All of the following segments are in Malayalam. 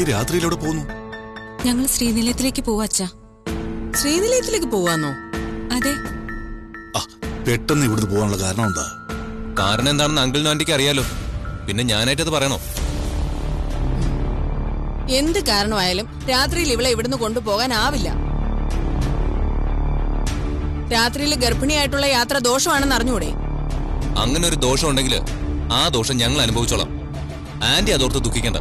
ഈ രാത്രിയിലൂടെ പോകുന്നു. ഞങ്ങൾ ശ്രീനിലയത്തിലേക്ക് പോവാ അച്ഛാ. ശ്രീനിലയത്തിലേക്ക് പോവാന്നോ? അതെ. പെട്ടെന്ന് ഇവിടുന്ന് പോകാനുള്ള കാരണം എന്താ? കാരണം എന്താണെന്ന് അങ്കിളിനും ആന്റിക്ക് അറിയാലോ. പിന്നെ ഞാനായിട്ടത് പറയണോ? എന്ത് കാരണമായാലും രാത്രിയിൽ ഇവളെ ഇവിടുന്ന് കൊണ്ടുപോകാനാവില്ല. രാത്രിയിൽ ഗർഭിണിയായിട്ടുള്ള യാത്ര ദോഷമാണെന്ന് അറിഞ്ഞൂടെ? അങ്ങനെ ഒരു ദോഷം ഉണ്ടെങ്കിൽ ആ ദോഷം ഞങ്ങൾ അനുഭവിച്ചോളാം. ആന്റി അതോർത്ത് ദുഃഖിക്കണ്ട.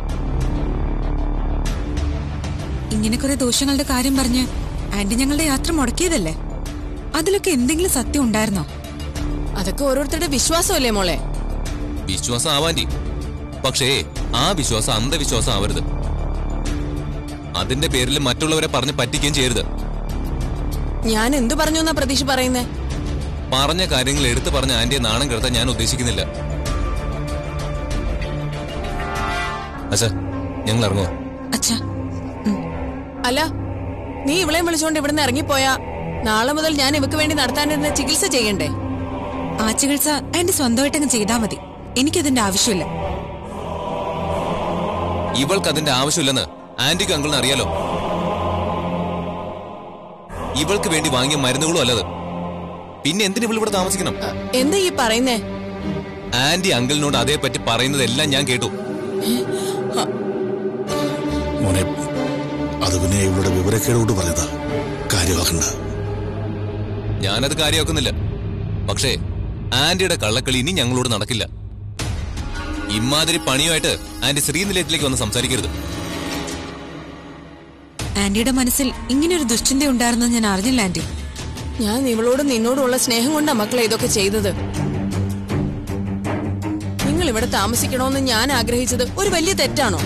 ഇങ്ങനെ കുറെ ദോഷങ്ങളുടെ കാര്യം പറഞ്ഞ് ആന്റി ഞങ്ങളുടെ യാത്ര മുടക്കിയതല്ലേ? അതിലൊക്കെ എന്തെങ്കിലും സത്യം ഉണ്ടായിരുന്നോ? അതൊക്കെ ഓരോരുത്തരുടെ വിശ്വാസമല്ലേ മോളെ? വിശ്വാസം ആവാന്റി പക്ഷേ ആ വിശ്വാസം അന്ധവിശ്വാസം ആവരുത്. അതിന്റെ പേരിൽ മറ്റുള്ളവരെ പറഞ്ഞ് പറ്റിക്കുകയും ചെയ്യരുത്. ഞാൻ എന്തു പറഞ്ഞു എന്നാ പ്രതീക്ഷ പറയുന്നേ? പറഞ്ഞ കാര്യങ്ങൾ എടുത്തു പറഞ്ഞ ആന്റിയെ നാണം കെടുത്താൻ ഞാൻ ഉദ്ദേശിക്കുന്നില്ല. അച്ഛാ ഞങ്ങൾ ഇറങ്ങുക അച്ഛാ. അല്ല നീ ഇവളെയും വിളിച്ചുകൊണ്ട് ഇവിടുന്ന് ഇറങ്ങിപ്പോയാ നാളെ മുതൽ ഞാൻ ഇവക്ക് വേണ്ടി നടത്താനിരുന്ന ചികിത്സ ചെയ്യണ്ടേ? ആ ചികിത്സ സ്വന്തമായിട്ട് സ്വന്തമായിട്ടങ്ങ് ചെയ്താ മതി. എനിക്കതിന്റെ ആവശ്യമില്ല. ഇവൾക്ക് അതിന്റെ ആവശ്യമില്ലെന്ന് ആന്റിക്ക് അങ്കിളിന് അറിയാലോ. ഇവൾക്ക് വേണ്ടി വാങ്ങിയ മരുന്നുകളും അല്ലത്. പിന്നെ എന്തിനു ഇവൾ ഇവിടെ താമസിക്കണം? എന്താ ഈ പറയുന്നേ? ആന്റി അങ്കിളിനോട് അതേ പറ്റി പറയുന്നതെല്ലാം ഞാൻ കേട്ടു. അത് പിന്നെ ഇവളുടെ വിവരക്കേടോട് പറഞ്ഞതാ. കാര്യമാക്കണ്ട. ഞാനത് കാര്യമാക്കുന്നില്ല. പക്ഷേ ആന്റിയുടെ കള്ളക്കളി ഇനി ഞങ്ങളോട് നടക്കില്ല. ഇമാതിരി പണിയുമായിട്ട് ആന്റി ശ്രീനിലയത്തിലേക്ക് വന്ന് സംസാരിക്കരുത്. ആന്റിയുടെ മനസ്സിൽ ഇങ്ങനെ ഒരു ദുശ്ചിന്ത ഉണ്ടായിരുന്നു ഞാൻ അറിഞ്ഞില്ല ആന്റി. ഞാൻ ഇവളോടും നിന്നോടുമുള്ള സ്നേഹം കൊണ്ടാ മക്കളെ ഇതൊക്കെ ചെയ്തത്. നിങ്ങൾ ഇവിടെ താമസിക്കണമെന്ന് ഞാൻ ആഗ്രഹിച്ചത് ഒരു വലിയ തെറ്റാണോ?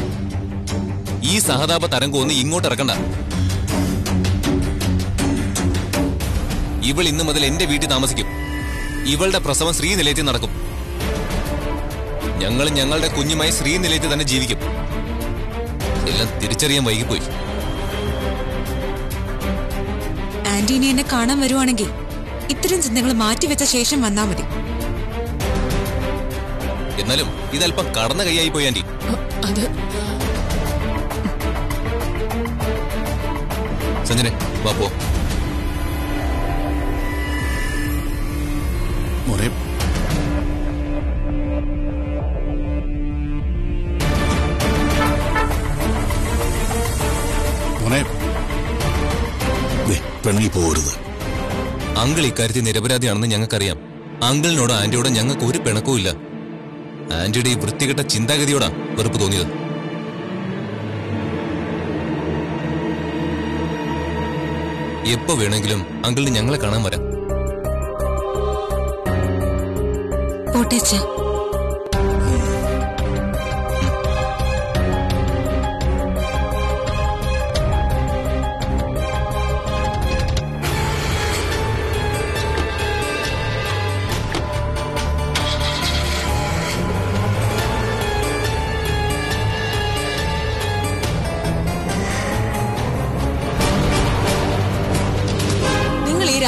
ഈ സഹതാപ തരംഗം ഒന്ന് ഇങ്ങോട്ട് ഇറക്കണ്ട ഇവൾ ഇന്നു മുതൽ എന്റെ വീട്ടിൽ താമസിക്കും. ഇവളുടെ പ്രസവം ശ്രീനിലയത്തിൽ നടക്കും. ഞങ്ങൾ ഞങ്ങളുടെ കുഞ്ഞുമായി ശ്രീനിലയത്തിൽ തന്നെ ജീവിക്കും. എല്ലാം തിരിച്ചറിയാൻ വൈകിപ്പോയി. ആന്റീനെ എന്നെ കാണാൻ വരുവാണെങ്കിൽ ഇത്തരം ചിന്തകൾ മാറ്റിവെച്ച ശേഷം വന്നാ മതി. എന്നാലും ഇതല്പം കടന്ന കൈയായി പോയി ആന്റി. അത് സഞ്ജനെ വാ പോ. മോനെ. മോനെ. പിണങ്ങി പോകരുത്. അങ്കിൾ ഇക്കാര്യത്തിൽ നിരപരാധിയാണെന്ന് ഞങ്ങൾക്കറിയാം. അങ്കിളിനോടോ ആന്റിയോടോ ഞങ്ങൾക്ക് ഒരു പിണക്കവും ഇല്ല ആന്റിയുടെ ഈ വൃത്തികെട്ട ചിന്താഗതിയോടാ വെറുപ്പ് തോന്നിയത്. എപ്പോ വേണമെങ്കിലും അങ്കിളിന് ഞങ്ങളെ കാണാൻ വരാം. പോട്ടെ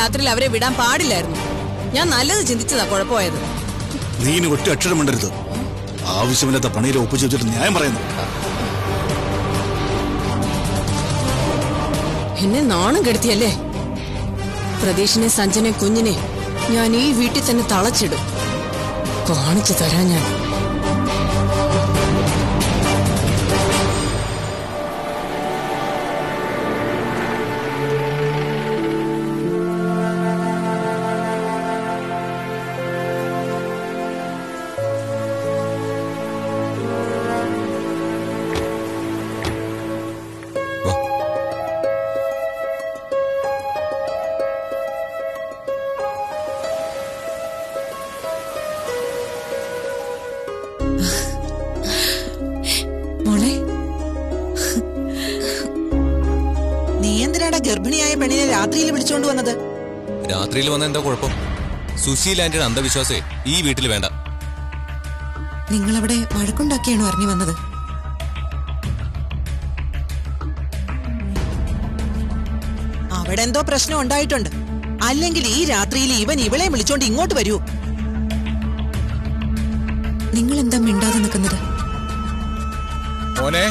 രാത്രിയിൽ അവരെ വിടാൻ പാടില്ലായിരുന്നു. ഞാൻ നല്ലത് ചിന്തിച്ചതാ കുഴപ്പമായത്. നീ ഇനി ഒറ്റ അക്ഷരം ഉണ്ടരുത് ആവശ്യമില്ലാത്ത പണിയിൽ ഒപ്പിച്ചു വെച്ചിട്ട് ന്യായം പറയുന്നു. എന്നെ നാണം കെടുത്തിയല്ലേ? പ്രതീഷിനെ സഞ്ജനെ കുഞ്ഞിനെ ഞാൻ ഈ വീട്ടിൽ തന്നെ തളച്ചിടും. കാണിച്ചു തരാം ഞാൻ. ഗർഭിണിയായ പെണ്ണിനെ രാത്രിയിൽ വിളിച്ചോണ്ട് വന്നത്? രാത്രിയിൽ വന്ന എന്താ കുഴപ്പം? സുശീൽ ആന്റിയുടെ അന്ധവിശ്വാസേ ഈ വീട്ടിൽ വേണ്ട. നിങ്ങളവിടെ വഴക്കുണ്ടാക്കിയാണോ ഇറങ്ങി വന്നത്? അവിടെ എന്തോ പ്രശ്നം ഉണ്ടായിട്ടുണ്ട്. അല്ലെങ്കിൽ ഈ രാത്രിയിൽ ഇവൻ ഇവളെ വിളിച്ചോണ്ട് ഇങ്ങോട്ട് വരൂ. നിങ്ങൾ എന്താ മിണ്ടാതെ നിൽക്കുന്നത്? മോനെ.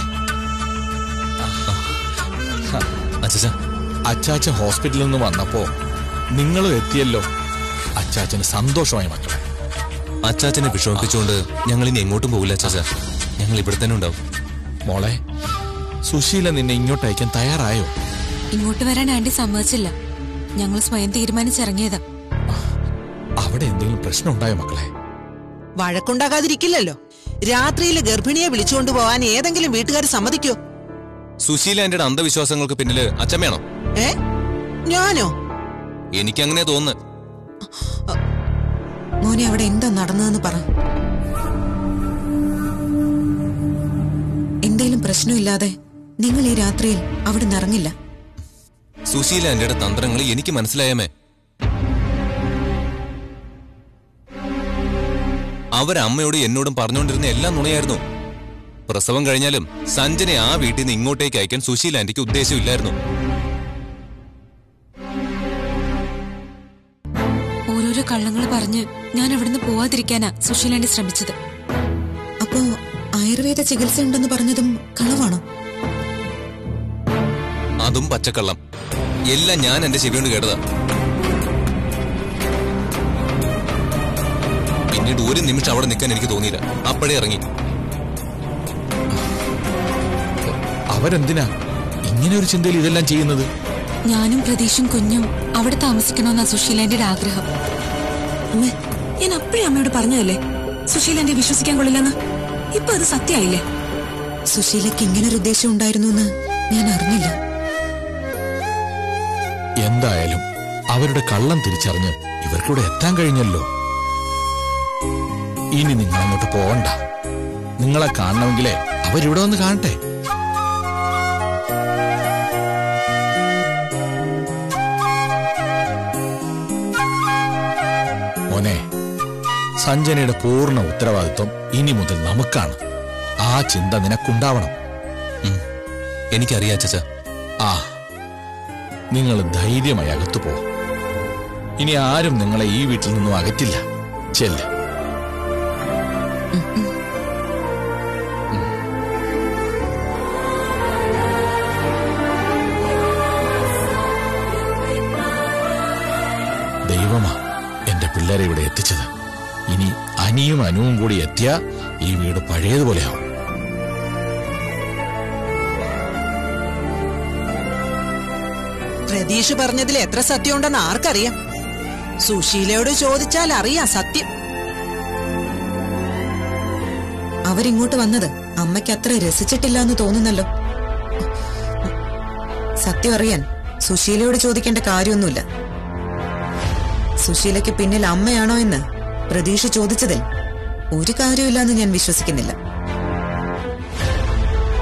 അച്ഛാ. അച്ചാച്ചൻ ഹോസ്പിറ്റലിൽ നിന്ന് വന്നപ്പോ നിങ്ങളും എത്തിയല്ലോ. അച്ചാച്ചന് സന്തോഷമായി മക്കളെ. അച്ചാച്ചനെ വിഷമിപ്പിച്ചുകൊണ്ട് ഞങ്ങൾ ഇനി എങ്ങോട്ടും പോകില്ല അച്ചാച്ച ഞങ്ങൾ ഇവിടെ തന്നെ ഉണ്ടാവും. മോളെ സുശീല നിന്നെ ഇങ്ങോട്ട് അയക്കാൻ തയ്യാറായോ? ഇങ്ങോട്ട് വരാൻ ആന്റി സമ്മതിച്ചില്ല. ഞങ്ങൾ സ്വയം തീരുമാനിച്ചിറങ്ങിയതാ. അവിടെ എന്തെങ്കിലും പ്രശ്നം ഉണ്ടായോ മക്കളെ? വഴക്കുണ്ടാകാതിരിക്കില്ലല്ലോ. രാത്രിയിൽ ഗർഭിണിയെ വിളിച്ചുകൊണ്ട് പോവാൻ ഏതെങ്കിലും വീട്ടുകാർ സമ്മതിക്കോ? സുശീല എന്റെ അന്ധവിശ്വാസങ്ങൾക്ക് പിന്നിൽ അച്ഛമ്മയാണോ ഏ? ഞാനോ? എനിക്കങ്ങനെ തോന്നുന്നു. മോനെ അവിടെ എന്താ നടന്നതെന്ന് പറ. എന്തേലും പ്രശ്നമില്ലാതെ നിങ്ങൾ ഈ രാത്രിയിൽ അവിടെ നിറങ്ങില്ല സുശീല എന്റെ തന്ത്രങ്ങൾ എനിക്ക് മനസ്സിലായമേ. അവരമ്മയോട് എന്നോടും പറഞ്ഞുകൊണ്ടിരുന്ന എല്ലാം നുണയായിരുന്നു. പ്രസവം കഴിഞ്ഞാലും സഞ്ജനെ ആ വീട്ടിൽ നിന്ന് ഇങ്ങോട്ടേക്ക് അയക്കാൻ സുശീല ആന്റിക്ക് ഉദ്ദേശമില്ലായിരുന്നു. ഓരോരോ കള്ളങ്ങൾ പറഞ്ഞ് ഞാൻ അവിടുന്ന് പോവാതിരിക്കാനാ സുശീലാണ്ടി ശ്രമിച്ചത്. അപ്പോ ആയുർവേദ ചികിത്സ ഉണ്ടെന്ന് പറഞ്ഞതും കളവാണോ അതും പച്ചക്കള്ളം. എല്ലാം ഞാൻ എന്റെ ചെവിയോട് കേട്ടതാ. പിന്നീട് ഒരു നിമിഷം അവിടെ നിൽക്കാൻ എനിക്ക് തോന്നിയില്ല. അപ്പോഴേ ഇറങ്ങി. അവരെന്തിനാ? ഇങ്ങനെ ഒരു ചിന്തയിൽ ഇതെല്ലാം ചെയ്യുന്നത്? ഞാനും പ്രതീഷും കുഞ്ഞും അവിടെ താമസിക്കണമെന്നാ സുശീലന്റെ ആഗ്രഹം. അമ്മേ ഞാൻ അപ്പോഴേ അമ്മയോട് പറഞ്ഞതല്ലേ? സുശീലാന്റി വിശ്വസിക്കാൻ കൊള്ളില്ലെന്ന്. ഇപ്പൊ അത് സത്യമായില്ലേ? സുശീലയ്ക്ക് ഒരു ഉദ്ദേശം ഉണ്ടായിരുന്നു എന്ന് ഞാൻ അറിഞ്ഞില്ല. എന്തായാലും അവരുടെ കള്ളം തിരിച്ചറിഞ്ഞ് ഇവർക്കൂടെ എത്താൻ കഴിഞ്ഞല്ലോ. ഇനി നിങ്ങൾ അങ്ങോട്ട് പോകണ്ട നിങ്ങളെ കാണണമെങ്കിലേ അവരിവിടെ വന്ന് കാണട്ടെ. സഞ്ജനയുടെ പൂർണ ഉത്തരവാദിത്വം ഇനി മുതൽ നമുക്കാണ്. ആ ചിന്ത നിനക്കുണ്ടാവണം. എനിക്കറിയാ ചച്ച ആ നിങ്ങൾ ധൈര്യമായി അകത്തു പോകും ഇനി ആരും നിങ്ങളെ ഈ വീട്ടിൽ നിന്നും അകറ്റില്ല. ചെല്ല. ദൈവമാ എന്റെ പിള്ളേരെ ഇവിടെ എത്തിച്ചത്. അനിയും അനുവും കൂടി എത്തിയ ഈ വീട് പഴയതുപോലെയാവും. പ്രതീഷ് പറഞ്ഞതിൽ എത്ര സത്യമുണ്ടെന്ന് ആർക്കറിയാം? സുശീലയോട് ചോദിച്ചാൽ അറിയാം സത്യം. അവരിങ്ങോട്ട് വന്നത് അമ്മയ്ക്ക് അത്ര രസിച്ചിട്ടില്ല എന്ന് തോന്നുന്നല്ലോ. സത്യം അറിയാൻ സുശീലയോട് ചോദിക്കേണ്ട കാര്യമൊന്നുമില്ല. സുശീലയ്ക്ക് പിന്നിൽ അമ്മയാണോ എന്ന് പ്രതീക്ഷ ചോദിച്ചതിൽ ഒരു കാര്യമില്ലെന്ന് ഞാൻ വിശ്വസിക്കുന്നില്ല.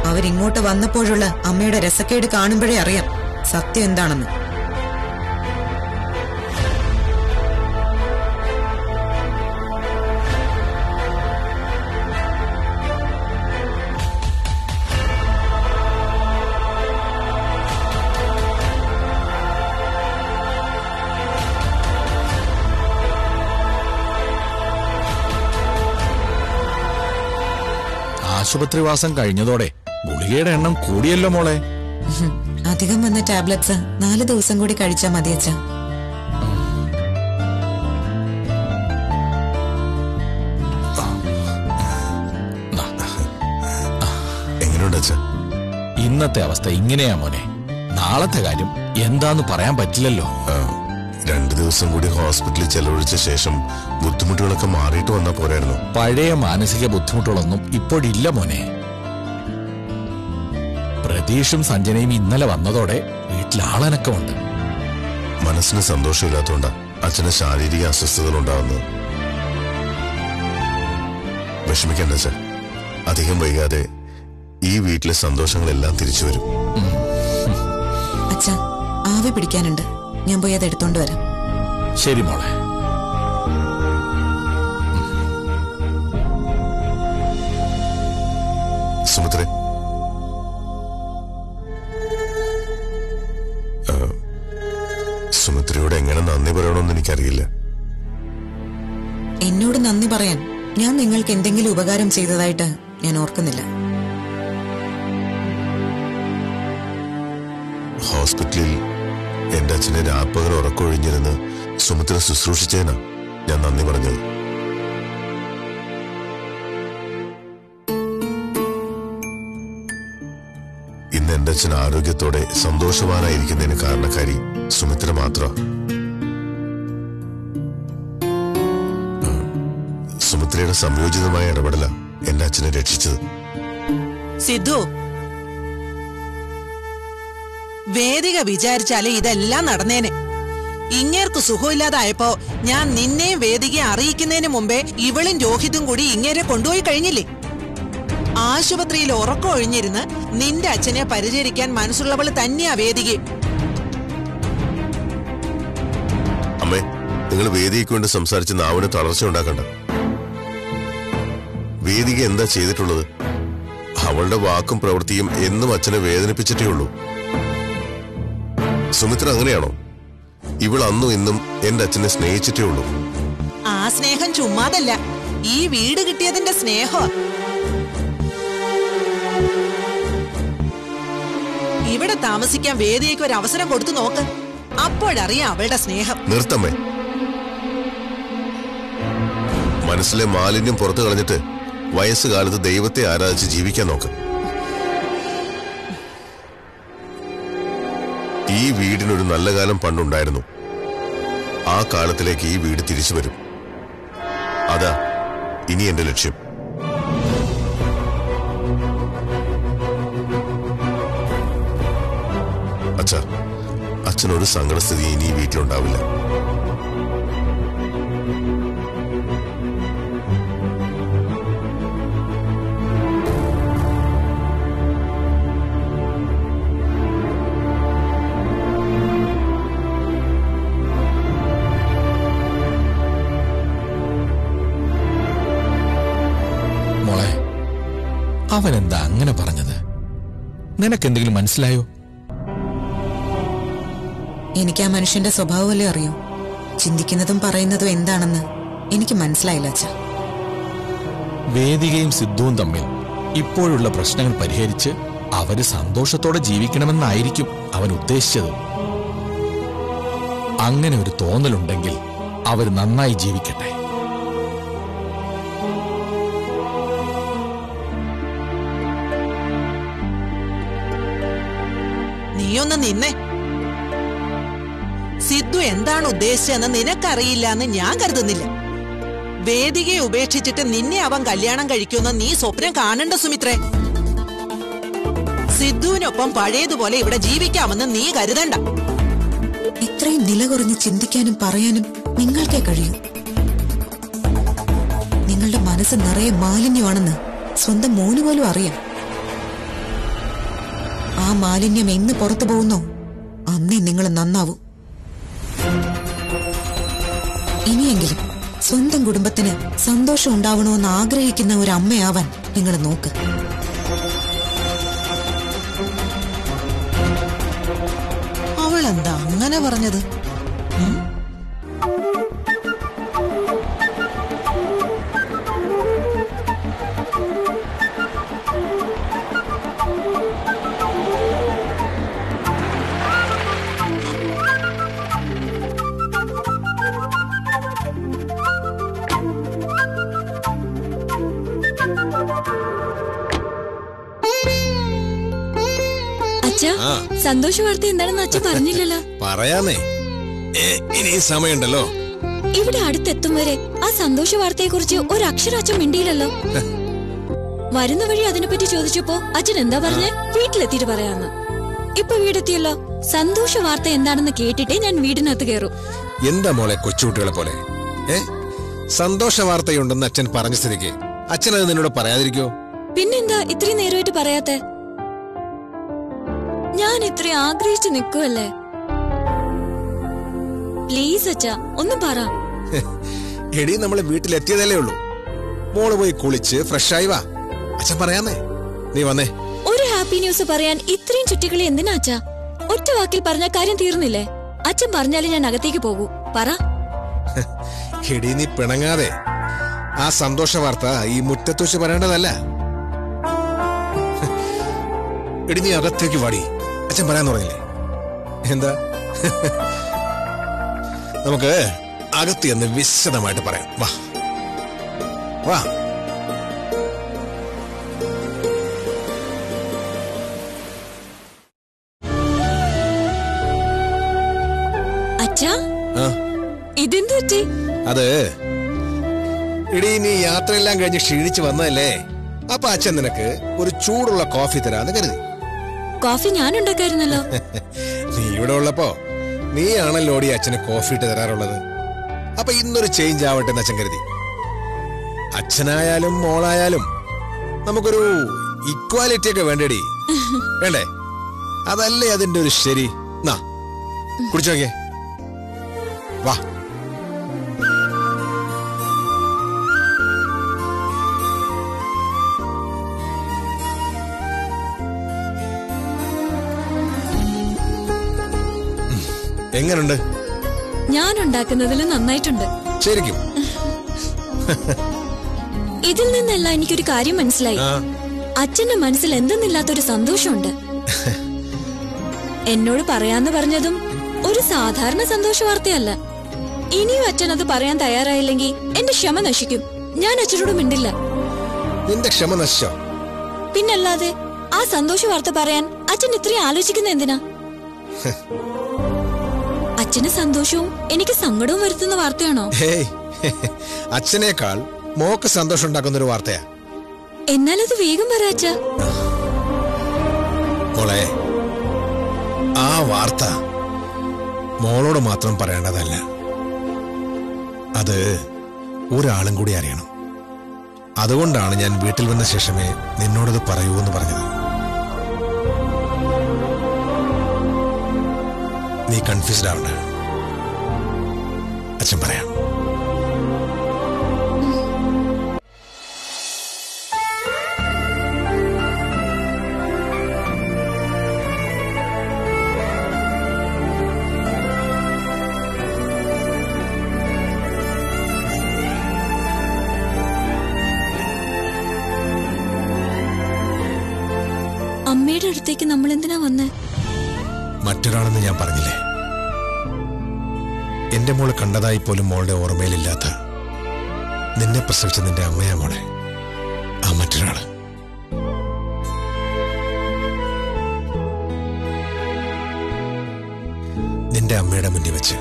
അവരിങ്ങോട്ട് വന്നപ്പോഴുള്ള അമ്മയുടെ രസക്കേട് കാണുമ്പോഴേ അറിയാം സത്യം എന്താണെന്ന്. ആശുപത്രിവാസം കഴിഞ്ഞതോടെ ഗുളികയുടെ എണ്ണം കൂടിയല്ലോ മോളെ. അധികം വന്ന ടാബ്ലറ്റ്സ് നാല് ദിവസം കൂടി കഴിച്ചാ മതി അച്ഛ. എങ്ങനെയുണ്ട് അച്ഛാ? ഇന്നത്തെ അവസ്ഥ ഇങ്ങനെയാ മോനെ. നാളത്തെ കാര്യം എന്താന്ന് പറയാൻ പറ്റില്ലല്ലോ. രണ്ടു ദിവസം കൂടി ഹോസ്പിറ്റലിൽ ചെലവഴിച്ച ശേഷം ബുദ്ധിമുട്ടുകളൊക്കെ മാറിയിട്ട് വന്നാ പോരായിരുന്നു. പഴയ മാനസിക ബുദ്ധിമുട്ടുകളൊന്നും ഇപ്പോഴില്ല മോനെ. പ്രതീഷും സഞ്ജനയും ഇന്നലെ വന്നതോടെ വീട്ടിൽ ആളനക്കമുണ്ട് മനസ്സിന് സന്തോഷമില്ലാത്തതുകൊണ്ടാ അച്ഛന് ശാരീരിക അസ്വസ്ഥതകൾ ഉണ്ടാവുന്നത് വിഷമിക്കണ്ട അച്ഛൻ. അധികം വൈകാതെ ഈ വീട്ടിലെ സന്തോഷങ്ങളെല്ലാം തിരിച്ചു വരും. ആവി പിടിക്കാനുണ്ട്. ഞാൻ പോയി അത് എടുത്തോണ്ട് വരാം. ശരി മോളെ. സുമിത്രേ. സുമിത്രയോട് എങ്ങനെ നന്ദി പറയണമെന്ന് എനിക്കറിയില്ല. എന്നോട് നന്ദി പറയാൻ ഞാൻ നിങ്ങൾക്ക് എന്തെങ്കിലും ഉപകാരം ചെയ്തതായിട്ട് ഞാൻ ഓർക്കുന്നില്ല. ഹോസ്പിറ്റലിൽ എന്റെ അച്ഛനെ രാപ്പകൽ ഉറക്കൊഴിഞ്ഞിരുന്ന് സുമിത്ര ശുശ്രൂഷിച്ചേനാ ഞാൻ നന്ദി പറഞ്ഞത്. ഇന്ന് എന്റെ അച്ഛൻ ആരോഗ്യത്തോടെ സന്തോഷവാനായിരിക്കുന്നതിന് കാരണക്കാരി സുമിത്ര മാത്ര. സുമിത്രയുടെ സംയോജിതമായ ഇടപെടല എന്റെ അച്ഛനെ രക്ഷിച്ചത്. സിദ്ധു വേദിക വിചാരിച്ചാലേ ഇതെല്ലാം നടന്നേനെ. ഇങ്ങേർക്ക് സുഖമില്ലാതായപ്പോ ഞാൻ നിന്നെയും വേദികയെ അറിയിക്കുന്നതിന് മുമ്പേ ഇവളും രോഹിതും കൂടി ഇങ്ങേരെ കൊണ്ടുപോയി കഴിഞ്ഞില്ലേ? ആശുപത്രിയിൽ ഉറക്കം ഒഴിഞ്ഞിരുന്ന് നിന്റെ അച്ഛനെ പരിചരിക്കാൻ മനസ്സുള്ളവൾ തന്നെയാ വേദിക. അമ്മേ നിങ്ങൾ വേദിക്ക് വേണ്ടി സംസാരിച്ച് നാവിന് തളർച്ച ഉണ്ടാക്കണ്ട. വേദിക എന്താ ചെയ്തിട്ടുള്ളത്? അവളുടെ വാക്കും പ്രവൃത്തിയും എന്നും അച്ഛനെ വേദനിപ്പിച്ചിട്ടേ ഉള്ളൂ. സുമിത്ര അങ്ങനെയാണോ? ഇവൾ അന്നും ഇന്നും എന്റെ അച്ഛനെ സ്നേഹിച്ചിട്ടേ ഉള്ളൂ. ആ സ്നേഹം ചുമ്മാതല്ല. ഈ വീട് കിട്ടിയതിന്റെ സ്നേഹം. ഇവിടെ താമസിക്കാൻ വേദിയേക്ക് ഒരു അവസരം കൊടുത്തു നോക്ക്. അപ്പോഴറിയാം അവളുടെ സ്നേഹം. നിർത്തമ്മേ. മനസ്സിലെ മാലിന്യം പുറത്തു കളഞ്ഞിട്ട് വയസ്സുകാലത്ത് ദൈവത്തെ ആരാധിച്ച് ജീവിക്കാൻ നോക്ക്. ഈ വീടിനൊരു നല്ല കാലം പണ്ടുണ്ടായിരുന്നു. ആ കാലത്തിലേക്ക് ഈ വീട് തിരിച്ചു വരും. അതാ ഇനി എന്റെ ലക്ഷ്യം. അച്ഛ അച്ഛനൊരു സങ്കടസ്ഥിതി ഇനി ഈ വീട്ടിലുണ്ടാവില്ല അവനെന്താ അങ്ങനെ പറഞ്ഞത്? നിനക്കെന്തെങ്കിലും മനസ്സിലായോ? എനിക്ക് ആ മനുഷ്യന്റെ സ്വഭാവമല്ലേ അറിയൂ? ചിന്തിക്കുന്നതും പറയുന്നതും എന്താണെന്ന് എനിക്ക് മനസ്സിലായില്ല അച്ഛ. വേദികയും സിദ്ധുവും തമ്മിൽ ഇപ്പോഴുള്ള പ്രശ്നങ്ങൾ പരിഹരിച്ച് അവർ സന്തോഷത്തോടെ ജീവിക്കണമെന്നായിരിക്കും അവൻ ഉദ്ദേശിച്ചത്. അങ്ങനെ ഒരു തോന്നലുണ്ടെങ്കിൽ അവർ നന്നായി ജീവിക്കട്ടെ. നീയൊന്ന് നിന്നെ. സിദ്ധു എന്താണ് ഉദ്ദേശിച്ചതെന്ന് നിനക്കറിയില്ല എന്ന് ഞാൻ കരുതുന്നില്ല. വേദികയെ ഉപേക്ഷിച്ചിട്ട് നിന്നെ അവൻ കല്യാണം കഴിക്കുമെന്ന് നീ സ്വപ്നം കാണണ്ട സുമിത്രേ. സിദ്ധുവിനൊപ്പം പഴയതുപോലെ ഇവിടെ ജീവിക്കാമെന്ന് നീ കരുതണ്ട. ഇത്രയും നില കുറഞ്ഞ് ചിന്തിക്കാനും പറയാനും നിങ്ങൾക്കേ കഴിയൂ. നിങ്ങളുടെ മനസ്സ് നിറയെ മാലിന്യമാണെന്ന് സ്വന്തം മോന് പോലും അറിയാം. മാലിന്യം എന്ന് പുറത്തു പോകുന്നോ. അന്നേ നിങ്ങൾ നന്നാവൂ. ഇനിയെങ്കിലും സ്വന്തം കുടുംബത്തിന് സന്തോഷം ഉണ്ടാവണമെന്ന് ആഗ്രഹിക്കുന്ന ഒരു അമ്മയാവാൻ നിങ്ങൾ നോക്ക്. അവൾ എന്താ അങ്ങനെ പറഞ്ഞത്? സന്തോഷ വാർത്ത എന്താണെന്ന് അച്ഛൻ പറഞ്ഞില്ലല്ലോ. പറയാമേ ഇനി സമയമുണ്ടല്ലോ. ഇവിടെ അടുത്തെത്തും വരെ ആ സന്തോഷ വാർത്തയെ കുറിച്ച് ഒരു അക്ഷരം അച്ഛൻ മിണ്ടിയില്ലല്ലോ. വരുന്ന വഴി അതിനെപ്പറ്റി ചോദിച്ചപ്പോ അച്ഛൻ എന്താ പറഞ്ഞേ? വീട്ടിലെത്തിട്ട് പറയാന്ന്. ഇപ്പൊ വീടെത്തിയല്ലോ. സന്തോഷ വാർത്ത എന്താണെന്ന് കേട്ടിട്ടേ ഞാൻ വീടിനകത്ത് കയറും. എന്താ മോളെ കൊച്ചുകുട്ടികളെ പോലെ? ഏ സന്തോഷ വാർത്തയുണ്ടെന്ന് അച്ഛൻ പറഞ്ഞ സ്ഥിതിക്ക് അച്ഛൻ അത് നിന്നോട് പറയാതിരിക്കോ? പിന്നെന്താ ഇത്രയും നേരമായിട്ട് പറയാത്തെ? ഞാൻ ഇത്ര ആഗ്രഹിച്ചു നിൽക്കുവല്ലേ പ്ലീസ് അച്ഛ ഒന്ന് പറ. എടി നമ്മളെ വീട്ടിലെത്തിയതല്ലേ ഉള്ളൂ. മോൾ പോയി കുളിച്ച് ഫ്രഷ് ആയി വാ. അച്ഛൻ പറയാന്നേ. നീ വന്നേ. ഒരു ഹാപ്പി ന്യൂസ് പറയാൻ ഇത്രയും ചുറ്റിക്കളി എന്തിനാ അച്ഛാ? ഒറ്റ വാക്കിൽ പറഞ്ഞ കാര്യം തീർന്നില്ലേ? അച്ഛൻ പറഞ്ഞാലേ ഞാൻ അകത്തേക്ക് പോകൂ. പറ. എടി നീ പിണങ്ങാതെ. ആ സന്തോഷ വാർത്ത ഈ മുറ്റത്ത് വെച്ച് പറയേണ്ടതല്ല. എടി നീ അകത്തേക്ക് വാടി. അച്ഛൻ പറയാൻ തുടങ്ങില്ലേ എന്താ? നമുക്ക് അകത്ത് എന്ന് വിശദമായിട്ട് പറയാം. വാ. വാ. അത് ഇടീ നീ യാത്രയെല്ലാം കഴിഞ്ഞ് ക്ഷീണിച്ച് വന്നതല്ലേ? അപ്പൊ അച്ഛൻ നിനക്ക് ഒരു ചൂടുള്ള കോഫി തരാന്ന് കരുതി. കോഫി ഞാൻ ഉണ്ടാക്കായിരുന്നല്ലോ നീ ഇവിടെ ഉള്ളപ്പോ നീയാണല്ലോ ഓടി അച്ഛന് കോഫി ഇട്ട് തരാറുള്ളത്. അപ്പൊ ഇന്നൊരു ചേഞ്ച് ആവട്ടെ എന്ന് അച്ഛൻ കരുതി. അച്ഛനായാലും മോളായാലും നമുക്കൊരു ഇക്വാലിറ്റി ഒക്കെ വേണ്ടടി വേണ്ടേ? അതല്ലേ അതിന്റെ ഒരു ശരി. നാ കുടിച്ചു വാ. എങ്ങനുണ്ട്? ഞാൻ ഉണ്ടാക്കുന്നതിൽ നന്നായിട്ടുണ്ട്. ശരിക്കും. ഇതിൽ നിന്നല്ല എനിക്കൊരു കാര്യം മനസ്സിലായി. അച്ഛന്റെ മനസ്സിൽ എന്തെന്നില്ലാത്തൊരു സന്തോഷമുണ്ട്. എന്നോട് പറയാന്ന് പറഞ്ഞതും ഒരു സാധാരണ സന്തോഷ വാർത്തയല്ല. ഇനിയും അച്ഛൻ അത് പറയാൻ തയ്യാറായില്ലെങ്കിൽ എന്റെ ക്ഷമ നശിക്കും. ഞാൻ അച്ഛനോട് മിണ്ടില്ല. നിന്റെ ക്ഷമ നശിച്ചോ? പിന്നല്ലാതെ ആ സന്തോഷ വാർത്ത പറയാൻ അച്ഛൻ ഇത്രയും ആലോചിക്കുന്ന എന്തിനാ? അച്ഛന് സന്തോഷവും എനിക്ക് സങ്കടവും വരുത്തുന്ന വാർത്തയാണോ? അച്ഛനേക്കാൾ മോക്ക് സന്തോഷം ഉണ്ടാക്കുന്ന ഒരു വാർത്തയാ. എന്നാൽ അത് വേഗം പറ അച്ഛ. മോളെ ആ വാർത്ത മോളോട് മാത്രം പറയേണ്ടതല്ല. അത് ഒരാളും കൂടി അറിയണം. അതുകൊണ്ടാണ് ഞാൻ വീട്ടിൽ വന്ന ശേഷമേ നിന്നോടത് പറയൂ എന്ന് പറഞ്ഞത്. നീ കൺഫ്യൂസ്ഡ് ആവണ്ട. അച്ഛൻ പറയാം. അമ്മയുടെ അടുത്തേക്ക് നമ്മൾ എന്തിനാ വന്നേ? മറ്റൊരാളെന്ന് ഞാൻ പറഞ്ഞില്ലേ? എന്റെ മോളെ കണ്ടതായി പോലും മോളുടെ ഓർമ്മയിലില്ലാത്ത നിന്നെ പ്രസവിച്ച നിന്റെ അമ്മയാ മോളെ. ആ മറ്റൊരാൾ. നിന്റെ അമ്മയുടെ മുന്നിൽ വെച്ച്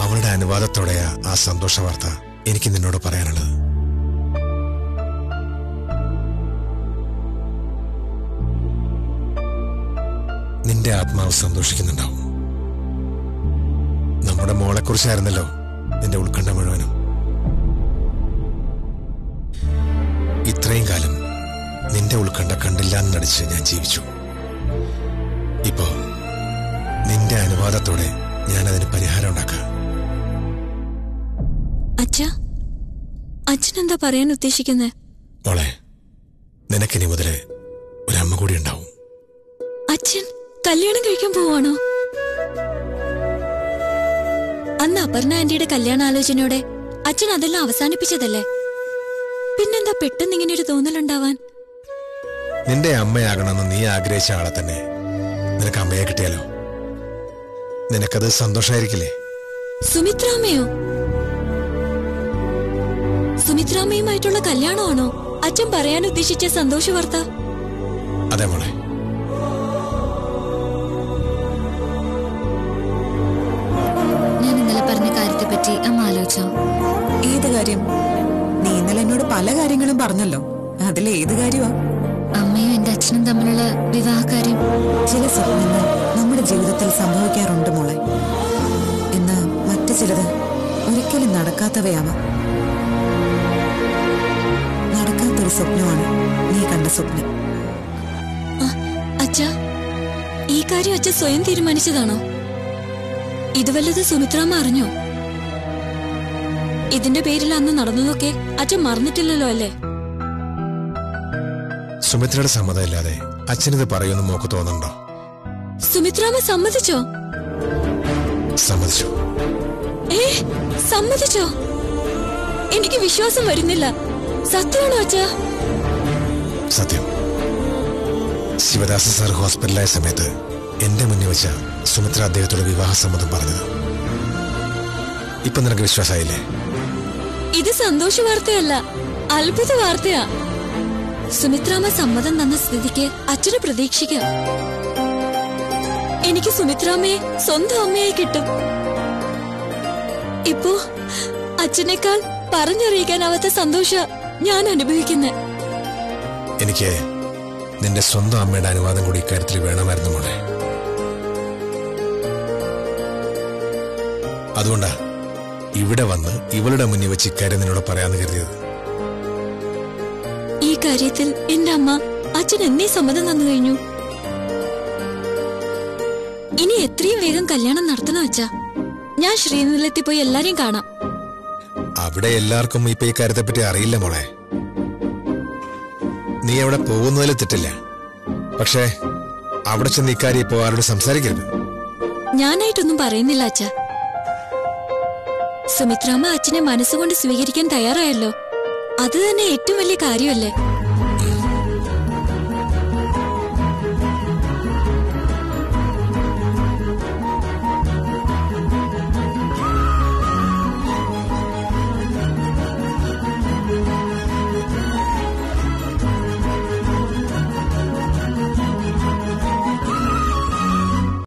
അവളുടെ അനുവാദത്തോടെയാ ആ സന്തോഷ വാർത്ത എനിക്ക് നിന്നോട് പറയാനുള്ളത്. നിന്റെ ആത്മാവ് സന്തോഷിക്കുന്നുണ്ടാവും. നമ്മുടെ മോളെക്കുറിച്ചായിരുന്നല്ലോ നിന്റെ ഉത്കണ്ഠ മുഴുവനും. ഇത്രയും കാലം നിന്റെ ഉത്കണ്ഠ കണ്ടില്ല എന്നടിച്ച് ഞാൻ ജീവിച്ചു. ഇപ്പോ നിന്റെ അനുവാദത്തോടെ ഞാൻ അതിന് പരിഹാരം ഉണ്ടാക്കാം. അച്ഛ അച്ഛൻ എന്താ പറയാൻ ഉദ്ദേശിക്കുന്നത് മോളെ നിനക്കിനി മുതൽ ഒരമ്മ കൂടി ഉണ്ടാവും. അച്ഛൻ കല്യാണം കഴിക്കാൻ പോവാണോ അന്ന് അപർണ ആന്റിയുടെ കല്യാണാലോചനയോടെ അച്ഛൻ അതെല്ലാം അവസാനിപ്പിച്ചതല്ലേ? പിന്നെന്താ പെട്ടെന്ന് ഇങ്ങനെ ഒരു തോന്നലുണ്ടാവാൻ? നിന്റെ അമ്മയാകണമെന്ന് നീ ആഗ്രഹിച്ച ആളെ തന്നെ നിനക്ക് അമ്മയെ കിട്ടിയാലോ? നിനക്കത് സന്തോഷമായിരിക്കില്ലേ സുമിത്രാമ്മയോ? സുമിത്രാമ്മയുമായിട്ടുള്ള കല്യാണമാണോ അച്ഛൻ പറയാൻ ഉദ്ദേശിച്ച സന്തോഷ വാർത്ത അതെ മോളെ. കാര്യത്തെപ്പറ്റി അമ്മ ആലോചിച്ചോ. ഏത് കാര്യം? നീ ഇന്നലെ എന്നോട് പല കാര്യങ്ങളും പറഞ്ഞല്ലോ. അതിൽ ഏത് കാര്യമാ അമ്മയും എന്റെ അച്ഛനും തമ്മിലുള്ള വിവാഹകാര്യം. ചില സ്വപ്നങ്ങൾ നമ്മുടെ ജീവിതത്തിൽ സംഭവിക്കാറുണ്ട് മോളെ. എന്ന് മറ്റു ചിലത് ഒരിക്കലും നടക്കാത്തവയാവാം. നടക്കാത്തൊരു സ്വപ്നമാണ് നീ കണ്ട സ്വപ്നം. അച്ഛ ഈ കാര്യം അച്ഛൻ സ്വയം തീരുമാനിച്ചതാണോ? ഇത് വല്ലത് സുമിത്രാമ്മ അറിഞ്ഞോ? ഇതിന്റെ പേരിൽ അന്ന് നടന്നതൊക്കെ അച്ഛൻ മറന്നിട്ടില്ലല്ലോ അല്ലേ? സുമിത്രയുടെ സമ്മതം ഇല്ലാതെ അച്ഛനിത് പറയുമെന്ന് മോക്ക് തോന്നുന്നുണ്ടോ? സുമിത്രാമ സമ്മതിച്ചോ? സമ്മതിച്ചു. ഏ സമ്മതിച്ചോ? എനിക്ക് വിശ്വാസം വരുന്നില്ല. സത്യമാണോ അച്ഛാ? സത്യം. ശിവദാസ സാർ ഹോസ്പിറ്റലായ സമയത്ത് എന്റെ മുന്നിൽ വെച്ച സുമിത്ര അദ്ദേഹത്തോട് വിവാഹ സമ്മതം പറഞ്ഞത്. ഇപ്പൊ നിനക്ക് വിശ്വാസമായില്ലേ? ഇത് സന്തോഷ വാർത്തയല്ല അത്ഭുത വാർത്തയാ. സുമിത്രാമ്മ സമ്മതം തന്ന സ്ഥിതിക്ക് അച്ഛന് പ്രതീക്ഷിക്കാം. എനിക്ക് സുമിത്രാമ്മയെ സ്വന്തം അമ്മയായി കിട്ടും. ഇപ്പോ അച്ഛനേക്കാൾ പറഞ്ഞറിയിക്കാനാവാത്ത സന്തോഷ ഞാൻ അനുഭവിക്കുന്നത് എനിക്ക് നിന്റെ സ്വന്തം അമ്മയുടെ അനുവാദം കൂടി ഇക്കാര്യത്തിൽ വേണമായിരുന്നു മോളെ. അതുകൊണ്ടാ ഇവിടെ വന്ന് ഇവളുടെ മുന്നിൽ വെച്ച് ഇക്കാര്യം നിന്നോട് പറയാന്ന് കരുതിയത്. ഈ കാര്യത്തിൽ എന്റെ അമ്മ അച്ഛൻ എന്നെ സമ്മതം തന്നു കഴിഞ്ഞു. ഇനി എത്രയും വേഗം കല്യാണം നടത്തണം അച്ഛാ. ഞാൻ ശ്രീനിലത്തിൽ പോയി എല്ലാരെയും കാണാം. അവിടെ എല്ലാവർക്കും ഇപ്പൊ ഈ കാര്യത്തെ പറ്റി അറിയില്ല മോളെ. നീ അവിടെ പോകുന്നതിൽ തെറ്റില്ല. പക്ഷേ അവിടെ ചെന്ന് ഇക്കാര്യം ഇപ്പോ ആരോട് സംസാരിക്കരുത്. ഞാനായിട്ടൊന്നും പറയുന്നില്ല അച്ഛ. സുമിത്രാമ്മ അച്ഛനെ മനസ്സുകൊണ്ട് സ്വീകരിക്കാൻ തയ്യാറായല്ലോ. അത് തന്നെ ഏറ്റവും വലിയ കാര്യമല്ലേ?